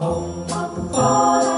Oh, oh, oh.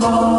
Oh,